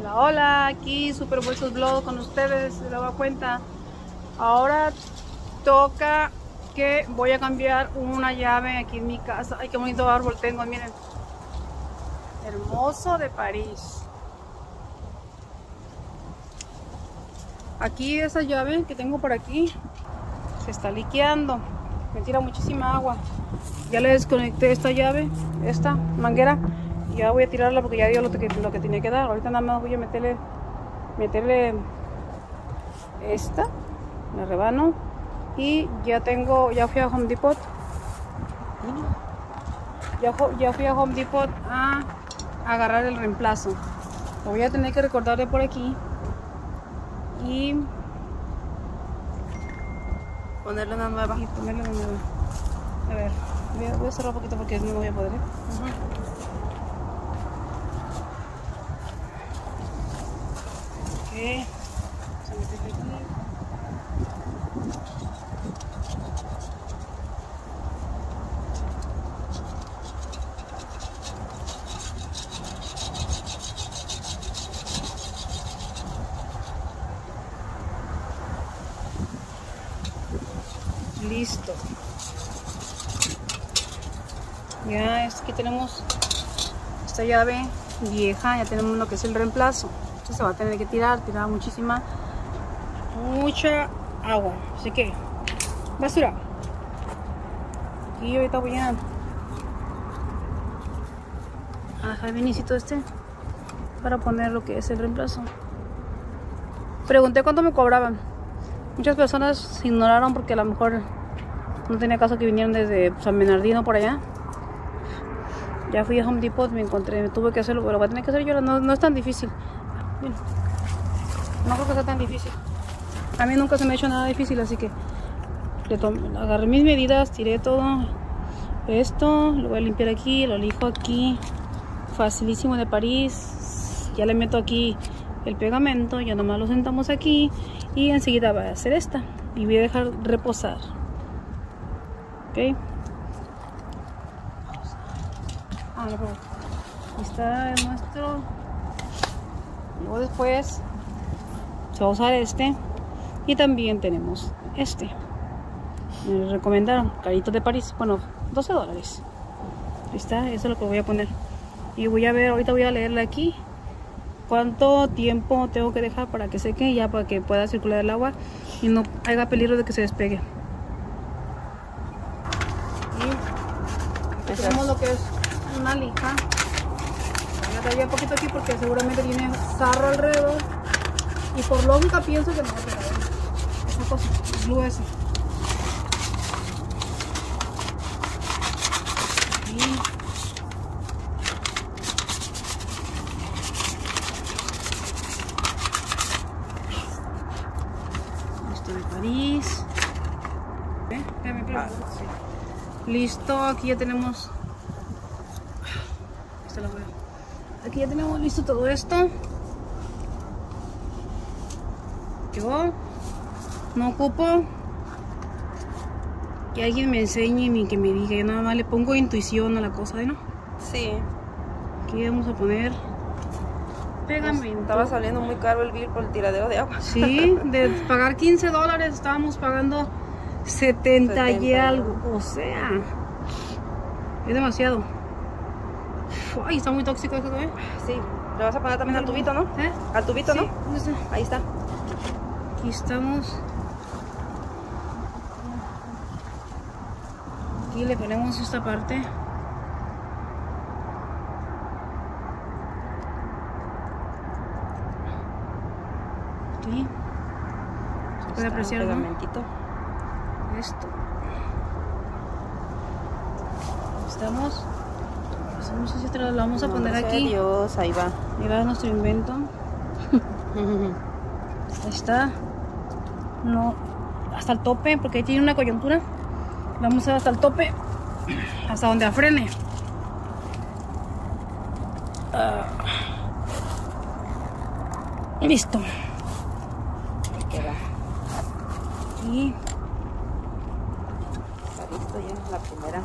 Hola, hola, aquí Super Bolsos Blog con ustedes, se daba cuenta. Ahora toca que voy a cambiar una llave aquí en mi casa. Ay, qué bonito árbol tengo, miren. Hermoso de París. Aquí esa llave que tengo por aquí se está liqueando. Me tira muchísima agua. Ya le desconecté esta llave, esta manguera. Ya voy a tirarla porque ya dio lo que, lo que tenía que dar. Ahorita nada más voy a meterle, meterle esta, la rebano. Y ya tengo, ya fui a Home Depot. Ya, fui a Home Depot a agarrar el reemplazo. Lo voy a tener que recordar de por aquí. Y ponerle una nueva. Y ponerle una nueva. A ver, voy a, voy cerrar un poquito porque no voy a poder. ¿eh? Listo. Ya es que tenemos esta llave vieja, ya tenemos lo que es el reemplazo. Se va a tener que tirar, tirar muchísima, mucha agua. Así que, basura. Y ahorita voy a dejar vinicito este para poner lo que es el reemplazo. Pregunté cuánto me cobraban. Muchas personas ignoraron porque a lo mejor no tenía caso que vinieran desde San Bernardino por allá. Ya fui a Home Depot, me encontré, me tuve que hacerlo, pero lo voy a tener que hacer yo, no, no es tan difícil. Bueno, no creo que sea tan difícil. A mí nunca se me ha hecho nada difícil, así que le agarré mis medidas, tiré todo esto, lo voy a limpiar aquí, lo lijo aquí, facilísimo de París. Ya le meto aquí el pegamento, ya nomás lo sentamos aquí y enseguida va a hacer esta y voy a dejar reposar. Ok. Ah, no, Aquí está nuestro. Luego después se va a usar este. Y también tenemos este. Me recomendaron, caritos de París. Bueno, 12 dólares. Ahí está, eso es lo que voy a poner. Y voy a ver, ahorita voy a leerle aquí cuánto tiempo tengo que dejar para que seque ya para que pueda circular el agua y no haya peligro de que se despegue. Y tenemos lo que es una lija. Voy a tallar un poquito aquí porque seguramente tiene sarro alrededor. Y por lógica pienso que me va a pegar esa cosa, ese. Esto de París. ¿Eh? Ah, sí. Listo, aquí ya tenemos Aquí ya todo esto. Yo no ocupo que alguien me enseñe ni que me diga. Yo nada más le pongo intuición a la cosa, ¿no? Sí. Aquí vamos a poner pegamento. Estaba saliendo muy caro el bill por el tiradero de agua. Sí, de pagar 15 dólares estábamos pagando 70, 70 y algo. O sea, es demasiado. Ay, está muy tóxico eso, ¿eh? Sí. Le vas a poner también al tubito, ¿no? ¿Eh? Al tubito, sí. ¿no? ¿Dónde está? Ahí está. Aquí estamos. Aquí le ponemos esta parte. Aquí. Se puede apreciar, ¿no? Esto. Estamos. No sé si te lo vamos a no, poner aquí. Dios, ahí va. Mira nuestro invento. ahí está. No, hasta el tope, porque ahí tiene una coyuntura. Vamos a hasta el tope, hasta donde afrene. Uh, listo. Ahí queda. Y está listo ya la primera.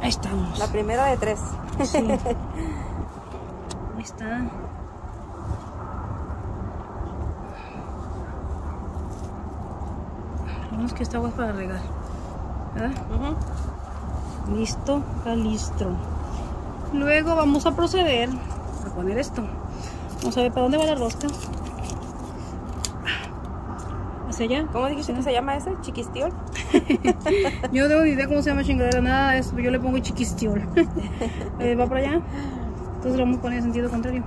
Ahí estamos. La primera de tres. Sí. Está. Vamos que esta agua es para regar. ¿Verdad? Listo, calistro. Luego vamos a proceder a poner esto. Vamos a ver para dónde va la rosca. ¿Hacia allá? ¿Cómo dijiste que se llama ese? ¿Chiquistiol? Yo no tengo ni idea cómo se llama chingadera, nada de eso. Yo le pongo chiquistiol. Eh, va para allá. Entonces lo vamos a poner en sentido contrario.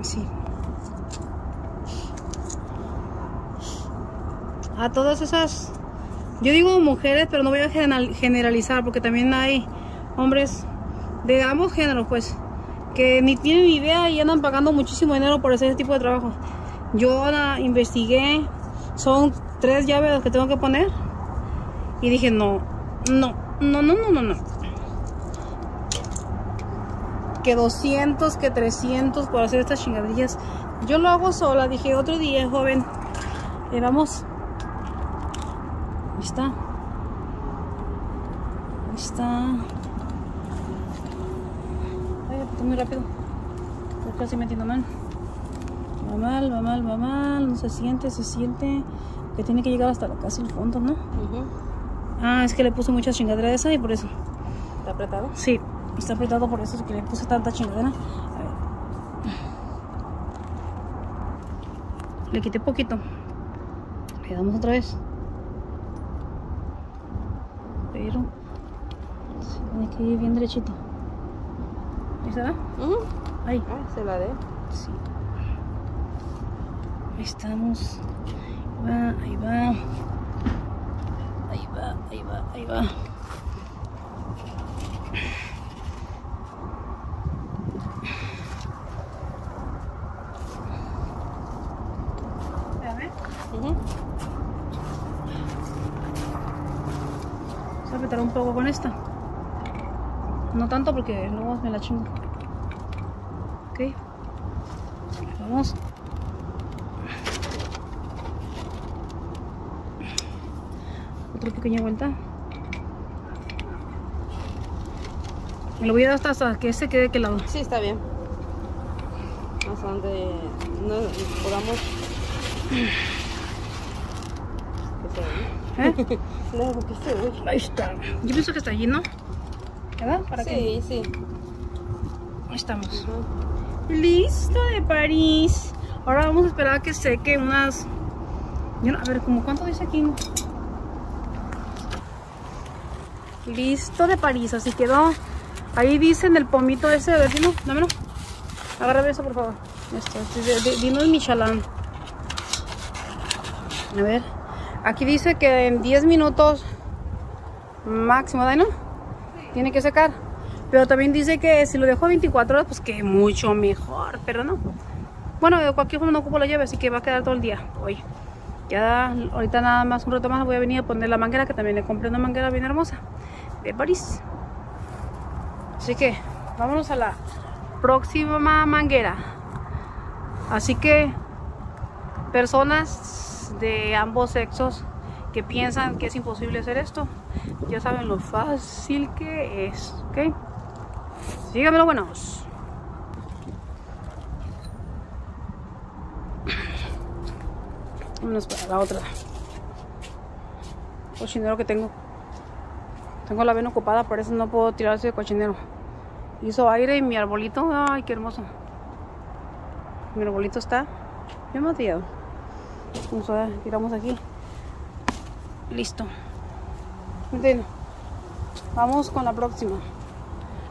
Así. A todas esas. Yo digo mujeres, pero no voy a general- generalizar porque también hay hombres de ambos géneros, pues, que ni tienen idea y andan pagando muchísimo dinero por hacer ese tipo de trabajo. Yo ahora investigué, son tres llaves que tengo que poner y dije, no, no, no, no, no, no, no. Que 200, que 300 por hacer estas chingadillas. Yo lo hago sola, dije otro día, joven. Eh, vamos. Ahí está. Ahí está. Ay, muy rápido. Estoy casi metiendo mal. Va mal, va mal, va mal. No se siente, se siente. Que tiene que llegar hasta casi el fondo, ¿no? Ah, es que le puse mucha chingadera a esa y por eso. ¿Está apretado? Sí, está apretado por eso es que le puse tanta chingadera. A ver. Le quité poquito. Le damos otra vez. Pero sí, tiene que ir bien derechito. ¿Ahí está? Ujú. Ahí. Ah, se la de. Sí. Ahí estamos. Ahí va, ahí va. Ahí va, ahí va, ahí va. Vamos a apretar un poco con esta. No tanto porque luego me la chingo. Ok. Vamos. Otra pequeña vuelta. Me lo voy a dar hasta, hasta que este quede de aquel lado. Sí, está bien. Hasta donde no podamos. Oye. ¿Eh? Claro que oye. Ahí está. Yo pienso que está allí, ¿no? ¿Verdad? ¿Para qué? Sí, sí. Ahí estamos. Listo de París. Ahora vamos a esperar a que seque unas. yo no- A ver, ¿cómo cuánto dice aquí? Listo de París, así quedó. Ahí dice en el pomito ese, a ver, Dino, dámelo. Agárrame eso, por favor. Esto, este, de- Dino Michelin. A ver. Aquí dice que en 10 minutos máximo, ¿no? Tiene que secar. Pero también dice que si lo dejo 24 horas, pues que mucho mejor, pero no. Bueno, de cualquier forma no ocupo la llave, así que va a quedar todo el día hoy. Ya ahorita nada más un rato más voy a venir a poner la manguera, que también le compré una manguera bien hermosa de París. Así que vámonos a la próxima manguera. Así que personas de ambos sexos que piensan que es imposible hacer esto, ya saben lo fácil que es, ¿ok? Síganmelo buenos. Vámonos para la otra. Cochinero que tengo. Tengo la vena ocupada, por eso no puedo tirar ese cochinero. Hizo aire y mi arbolito, ay, qué hermoso. Mi arbolito está bien moteado. Vamos a ver, tiramos aquí. Listo. Entiendo. Vamos con la próxima.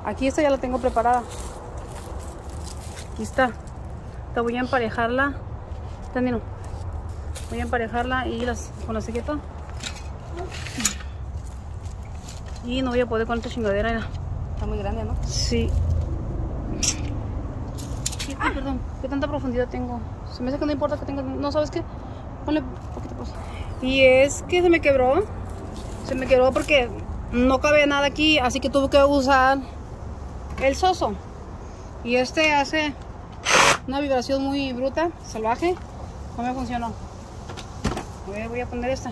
Aquí esta ya la tengo preparada. Aquí está. Te voy a emparejarla. Voy a emparejarla y las con la sequeta. Y no voy a poder con esta chingadera. era. Está muy grande, ¿no? Sí. Ay, perdón. ¿Qué tanta profundidad tengo? Se me hace que no importa que tenga. No, ¿sabes qué? Ponle poquito. Y es que se me quebró. Se me quebró porque no cabe nada aquí. Así que tuve que usar el soso. Y este hace una vibración muy bruta, salvaje. No me funcionó. Voy a, poner esta.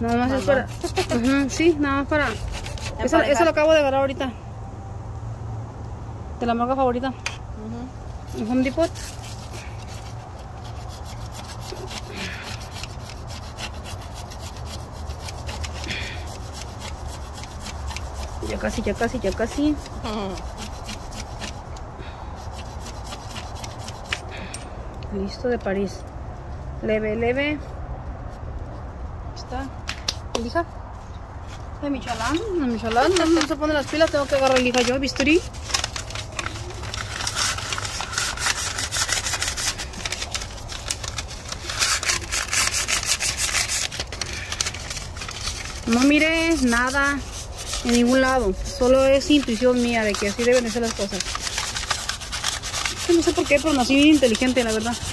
Nada más es para. Sí, nada más para. Eso, eso lo acabo de agarrar ahorita. De la marca favorita. Un Home Depot. Ya casi, ya casi, ya casi. Listo de París. Leve, leve. Ahí Está. Elija. De Michelin. De Michelin. No, no se pone las pilas. Tengo que agarrar elija yo. Bisturí. No mire nada en ningún lado. Solo es intuición mía de que así deben de ser las cosas. No sé por qué, pero nací bien inteligente, la verdad.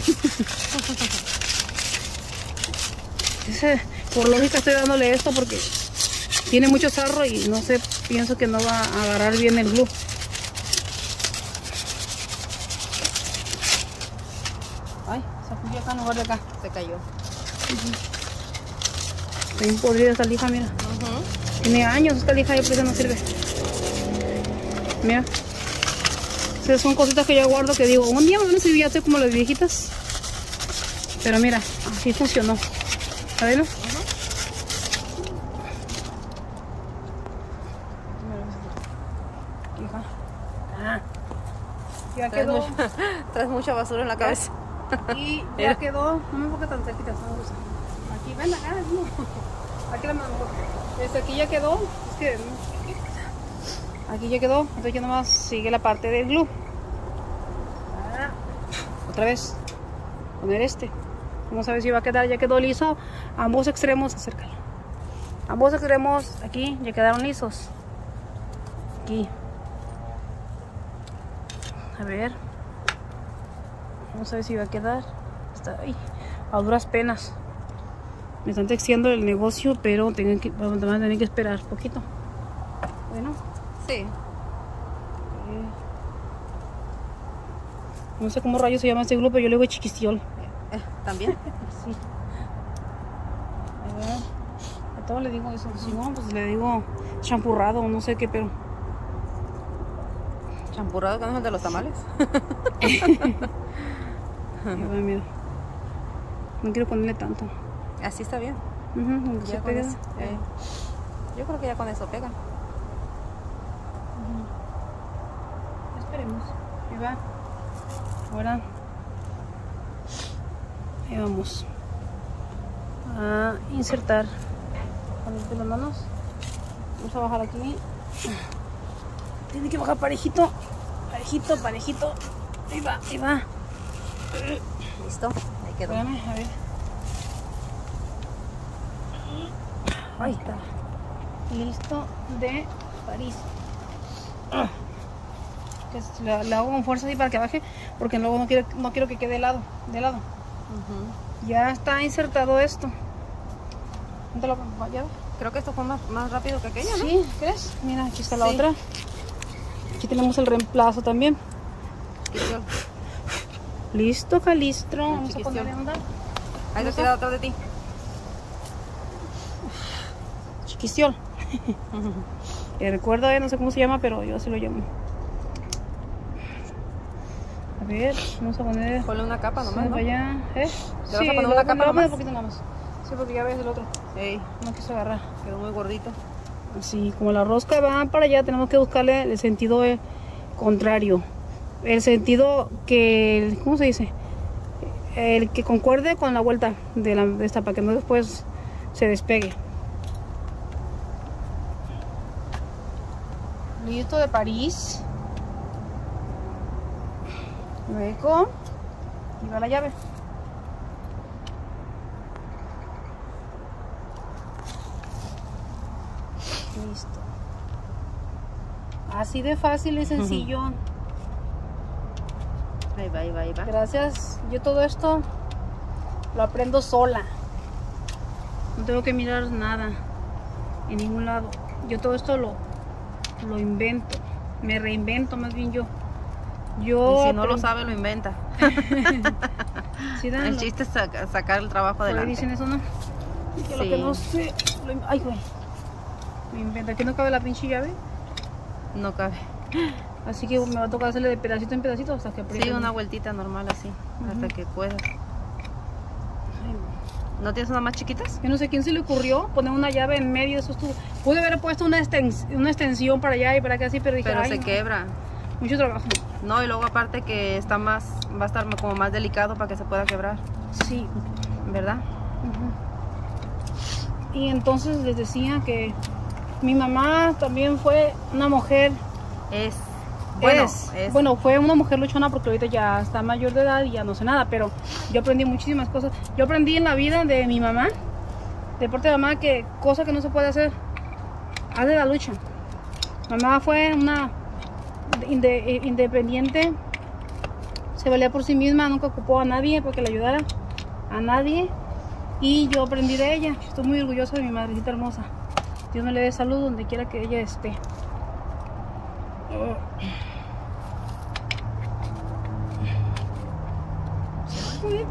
Por lógica estoy dándole esto porque tiene mucho sarro y no sé, pienso que no va a agarrar bien el glue. Ay, se acá en lugar de acá. Se cayó. Está bien podrida esta lija, mira. Tiene años esta lija y por eso no sirve. Mira. Esas son cositas que yo guardo que digo, un día me van a servir ya estoy como las viejitas. Pero mira, así funcionó. Hija. Ah. Ya Traes, quedó. mucha, traes mucha basura en la cabeza. Y ya Mira. quedó. No me enfoque tan cerquita. Aquí, ven acá. no. Aquí la mano. Este, aquí ya quedó. Es que. Aquí ya quedó. Entonces ya nomás sigue la parte del glue. Otra vez. Poner este. Vamos a ver si va a quedar. Ya quedó liso. Ambos extremos, acércalo. Ambos extremos aquí ya quedaron lisos. Aquí. A ver. Vamos a ver si va a quedar. Está ahí. A duras penas. Me están texteando el negocio, pero tengo que, vamos a tener que esperar poquito. Bueno, Sí. eh, no sé cómo rayos se llama este grupo, yo le digo chiquistiol. Eh, También. Sí. A ver, A todo le digo eso. Si no, pues le digo champurrado o no sé qué, pero. Champurrado que no es el de los tamales. Ahí va, mira. No quiero ponerle tanto. Así está bien. Ya con eso. eh. Yo creo que ya con eso pega. Esperemos. Ahí va. Ahora. Ahí vamos. A insertar. Ponerte las manos. Vamos a bajar aquí. Tiene que bajar parejito. Parejito, parejito. Ahí va, ahí va. Listo. Ahí quedó. Espérame, a ver. Ahí está. Listo de París. La, la hago con fuerza así para que baje, porque luego no quiero, no quiero que quede de lado, de lado. Ujú. Ya está insertado esto. ¿Dónde lo? Creo que esto fue más, más rápido que aquella, ¿no? Sí, ¿crees? Mira, aquí está la Sí. otra. Aquí tenemos el reemplazo también. Listo, Calistro. Vamos a ponerle onda. Ahí ¿Dónde lo queda atrás de ti. Recuerdo, eh, no sé cómo se llama, pero yo así lo llamo. A ver, vamos a poner. Ponle una capa nomás, Sí, ¿no? vaya, ¿eh? ¿Le vas a poner una capa nomás? un poquito nada más. Sí, porque ya ves el otro. Ey, No quiso agarrar. quedó muy gordito. Sí, como la rosca va para allá, tenemos que buscarle el sentido eh, contrario. El sentido que, ¿cómo se dice? El que concuerde con la vuelta de, la, de esta para que no después se despegue. Listo de París. Luego, y va la llave. Listo. Así de fácil y sencillo. Ahí va, ahí va, ahí va. Gracias. Yo todo esto lo aprendo sola. No tengo que mirar nada en ningún lado. Yo todo esto lo, lo invento. Me reinvento más bien yo. Yo Y si no lo sabe, lo inventa. Sí, El chiste es saca- sacar el trabajo adelante. dicen eso, ¿no? Que lo Sí. que no sé. lo Ay, güey. Me inventa. ¿Que no cabe la pinche llave? No cabe. Así que me va a tocar hacerle de pedacito en pedacito hasta que apriete. Sí, una vueltita normal así, hasta que puedas. No. ¿No tienes unas más chiquitas? Yo no sé quién se le ocurrió poner una llave en medio de esos tubos. Pude haber puesto una, extens- una extensión para allá y para acá así, pero dije, Pero ay, se no, quebra. mucho trabajo. No, y luego aparte que está más, va a estar como más delicado para que se pueda quebrar, Sí. ¿verdad? Y entonces les decía que mi mamá también fue una mujer Es, bueno, es, es, bueno, fue una mujer luchona porque ahorita ya está mayor de edad y ya no sé nada, pero yo aprendí muchísimas cosas. Yo aprendí en la vida de mi mamá, de parte de mamá, que cosa que no se puede hacer, haz de la lucha. Mamá fue una inde- eh, independiente, se valía por sí misma, nunca ocupó a nadie para que le ayudara, a nadie. Y yo aprendí de ella. Estoy muy orgullosa de mi madrecita hermosa. Dios me le dé salud donde quiera que ella esté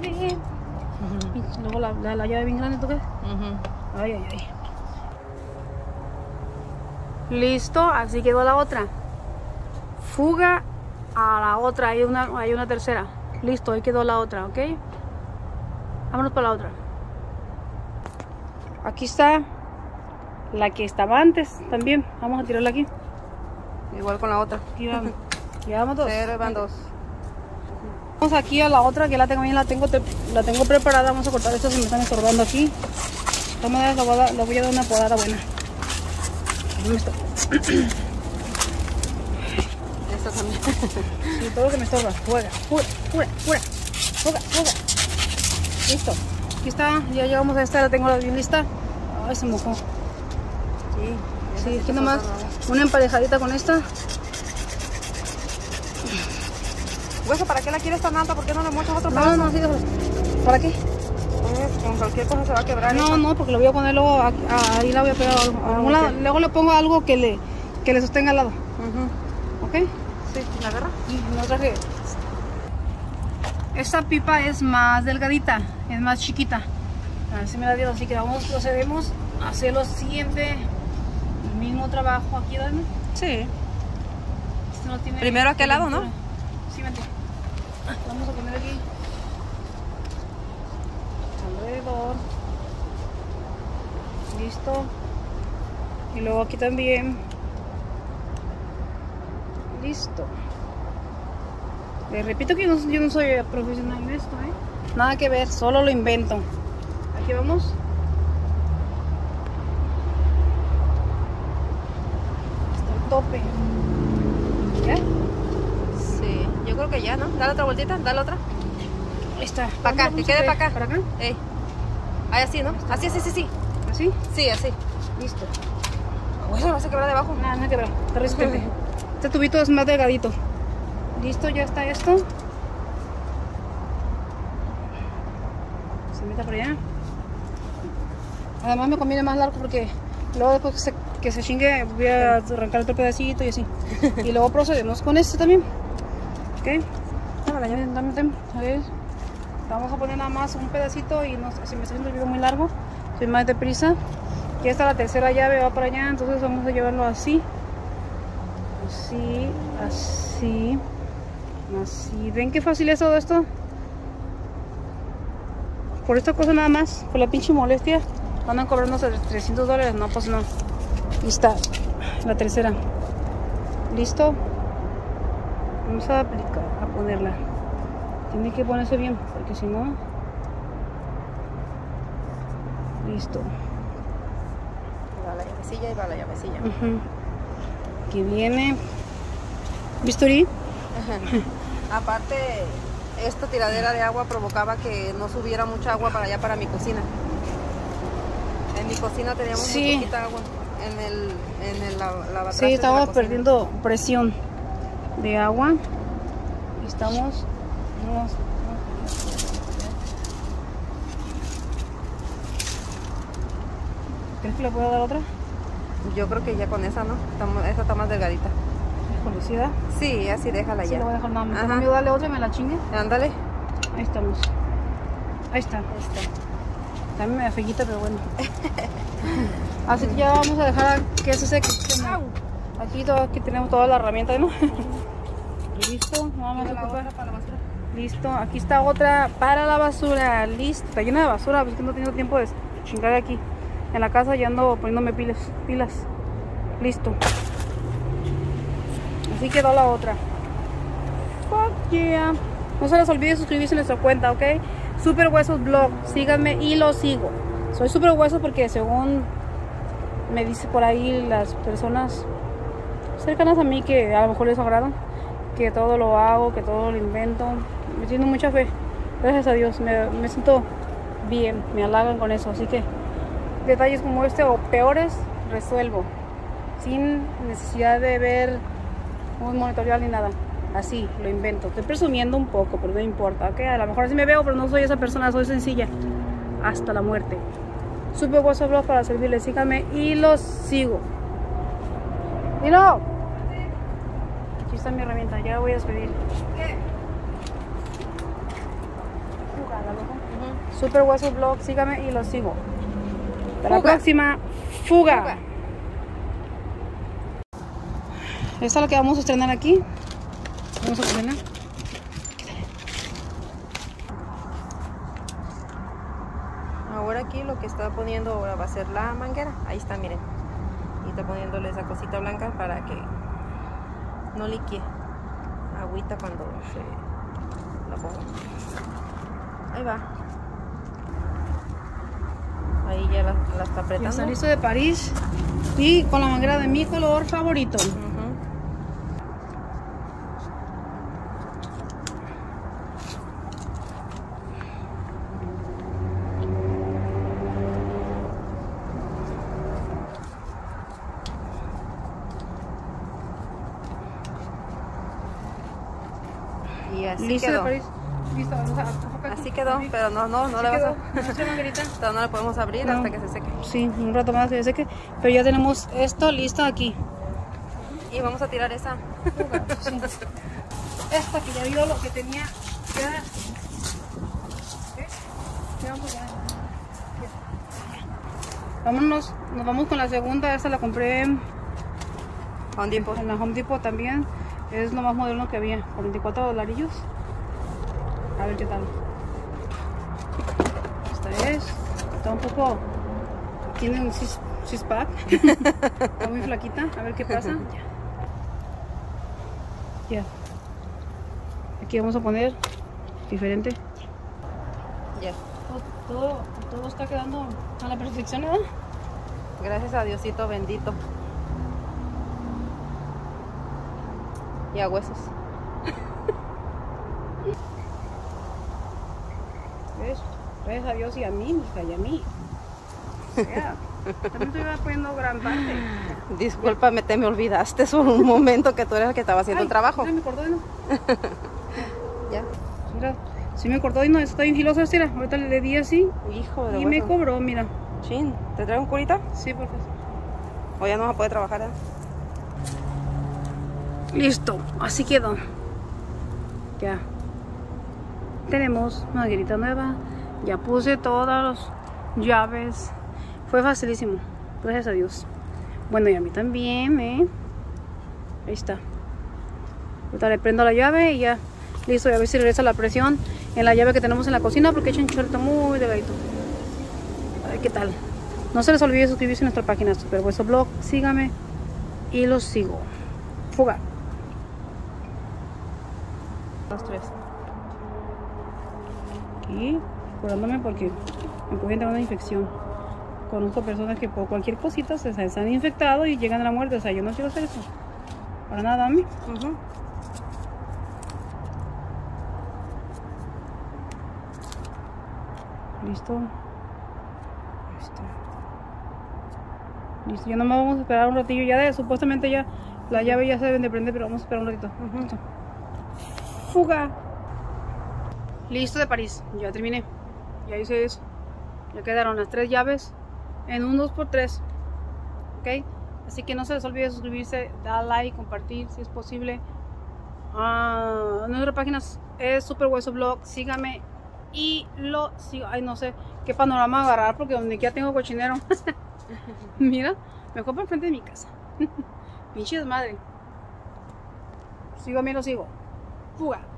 bien. Y luego la, la, la llave bien grande, ¿tú qué? Ay, ay, ay. Listo, así quedó la otra. Fuga a la otra, hay una, hay una tercera. Listo, ahí quedó la otra, ¿ok? Vámonos para la otra. Aquí está la que estaba antes también. Vamos a tirarla aquí. Igual con la otra. Llevamos dos. Van dos. Aquí a la otra que la tengo bien, la tengo, te- la tengo preparada. Vamos a cortar estas que me están estorbando aquí. De todas maneras, le voy a dar, le voy a dar una podada buena. Esta también. Sí, todo lo que me estorba. Fuera, fuera, fuera, fuera. Fuga. Listo. Aquí está. Ya llegamos a esta, la tengo bien lista. Ay, se mojó. Sí, Sí, aquí nomás una emparejadita con esta. Hueso, ¿para qué la quieres tan alta? ¿Por qué no le mochas otro No, pedazo? no, sí, déjalo. ¿Para qué? Pues, con cualquier cosa se va a quebrar. No, no, porque lo voy a poner luego, a- a- ahí la voy a pegar a a algún lado. Luego le pongo algo que le, que le sostenga al lado. Ujú. ¿Ok? Sí, ¿la agarra? No traje. Esta pipa es más delgadita, es más chiquita. Así me la dio, así que vamos, procedemos a hacer lo siguiente. El mismo trabajo aquí, ¿no? Sí. Este no tiene Primero a aquel lado, ¿no? Vamos a poner aquí. Alrededor. Listo. Y luego aquí también. Listo. Les repito que yo no soy profesional en esto, ¿eh? Nada que ver, solo lo invento. Aquí vamos. Hasta el tope. ¿Ya? Sí, yo creo que ya, ¿no? Dale otra vueltita, dale otra. Está. Para acá, que quede para acá. ¿Para acá? Ey. Ahí así, ¿no? Así, sí, sí, sí. ¿Así? Sí, así. Listo. Vas a quebrar debajo. Nada, nada que ver. Está resistente. Este tubito es más delgadito. Listo, ya está esto. Se meta por allá. Además me conviene más largo porque luego después que se, que se chingue voy a arrancar otro pedacito y así. y luego procedemos con este también. ¿Ok? A. Vamos a poner nada más un pedacito y no, sé, si me está haciendo el video muy largo, soy más deprisa. Ya está la tercera llave, va para allá, entonces vamos a llevarlo así. Así, así, así. ¿Ven qué fácil es todo esto? Por esta cosa nada más, por la pinche molestia, andan cobrando 300 dólares. No, pues no. Está, la tercera. ¿Listo? Vamos a aplicar, a ponerla. Tiene que ponerse bien, porque si no... Listo. Va la llavecilla y va la llavecilla. Ujú. Que viene. Bisturí. Aparte, esta tiradera de agua provocaba que no subiera mucha agua para allá, para mi cocina. En mi cocina teníamos Sí. muy poquita agua. En el, en el la- Sí, de la perdiendo presión de agua. Estamos. vamos- ¿Crees que le puedo dar otra? Yo creo que ya con esa, ¿no? Esta está más delgadita. Híjole, ¿sí? Sí, así déjala Sí, ya. le voy a dejar nada más. Ajá. De darle otra y me la chingue. Ándale. Ahí estamos. Ahí está. Ahí está. También me da fequita, pero bueno. Así que ya vamos a dejar a que se seque. Aquí, todo, aquí tenemos toda la herramienta, ¿no? Listo, aquí está otra para la basura. Listo, está llena de basura, pues que no he tenido tiempo de chingar aquí. En la casa ya ando poniéndome pilas. pilas. Listo. Así quedó la otra. Fuck. No se les olvide suscribirse a nuestra cuenta, ¿ok? Super Huesos Blog. Síganme y lo sigo. Soy Super Huesos porque según me dice por ahí las personas cercanas a mí que a lo mejor les agrada, que todo lo hago, que todo lo invento. Me tiene mucha fe. Gracias a Dios. Me, siento bien. Me halagan con eso. Así que detalles como este o peores resuelvo. Sin necesidad de ver un monitorial ni nada. Así, lo invento. Estoy presumiendo un poco, pero no importa, ¿ok? A lo mejor así me veo, pero no soy esa persona, soy sencilla. Hasta la muerte. Super WhatsApp para servirles. Síganme y los sigo. ¡Dilo! Aquí está mi herramienta, ya voy a despedir. ¿Qué? Jugada, loco. Super WhatsApp Blog, síganme y los sigo. Hasta la próxima. Fuga. Fuga. Esta es la que vamos a estrenar aquí. Vamos a estrenar. Ahora aquí lo que está poniendo ahora va a ser la manguera. Ahí está, miren. Y está poniéndole esa cosita blanca para que no liquie agüita cuando se la ponga. Ahí va. Ahí ya la, la está apretando. está listo de París. Y con la manguera de mi color favorito. Ujú. Y así listo quedó. de París. Listo, vamos a enfocar Así quedó, pero no, no, no le vas a... ¿No se la podemos abrir No. hasta que se seque. Sí, un rato más que ya sé que. Pero ya tenemos esto listo aquí. Y vamos a tirar esa. Sí. Esta que ya vio lo que tenía. Ya. Vámonos, nos vamos con la segunda. Esta la compré en Con tiempo. la Home Depot también. Es lo más moderno que había. 44 dolarillos. A ver qué tal. Esta es. Está un poco. Tiene un cis pack. Está muy flaquita. A ver qué pasa. Ya. Ya. Aquí vamos a poner diferente. Ya. Todo, todo, todo está quedando a la perfección, ¿verdad? Gracias a Diosito bendito. Y a huesos. ¿Ves? Gracias a Dios y a mí, mija, y a mí. Ya. También estoy poniendo gran parte. Discúlpame, te me olvidaste por un momento que tú eres el que estaba haciendo Ay, el trabajo. Mira, me cortó y no. Ya. Mira, sí me cortó y no, está bien filoso, mira. Ahorita le di así Hijo de y me cobró, mira. Chin, ¿te traigo un curita? Sí, por favor. O ya no vas a poder trabajar. ¿eh? Listo, así quedó. Ya. Tenemos manguerita nueva. Ya puse todas las llaves. Fue facilísimo. Gracias a Dios. Bueno, y a mí también, ¿eh? Ahí está. Ahorita le prendo la llave y ya. Listo, y a ver si regresa la presión en la llave que tenemos en la cocina porque echa un chorrito muy delgadito. A ver qué tal. No se les olvide suscribirse a nuestra página Super Hueso Blog. Sígame y los sigo. Fuga. Tres. Aquí, curándome porque me pueden dar una infección. Conozco personas que por cualquier cosita se, se han infectado y llegan a la muerte. O sea, yo no quiero hacer eso. Para nada, a mí. Listo. Listo. Listo. Ya nomás vamos a esperar un ratillo. Ya de, supuestamente ya la llave ya se deben de prender, pero vamos a esperar un ratito. Listo. Fuga. Listo de París. Ya terminé. Ya hice eso. Ya quedaron las tres llaves en un 2x3. ¿Ok? Así que no se les olvide suscribirse, dar like, compartir si es posible. Ah, nuestra página es Super Hueso Blog. Sígame y lo sigo. Ay, no sé qué panorama agarrar porque donde ya tengo cochinero. Mira, mejor para enfrente de mi casa. Pinche madre. Sigo a mí, lo sigo. Fuga.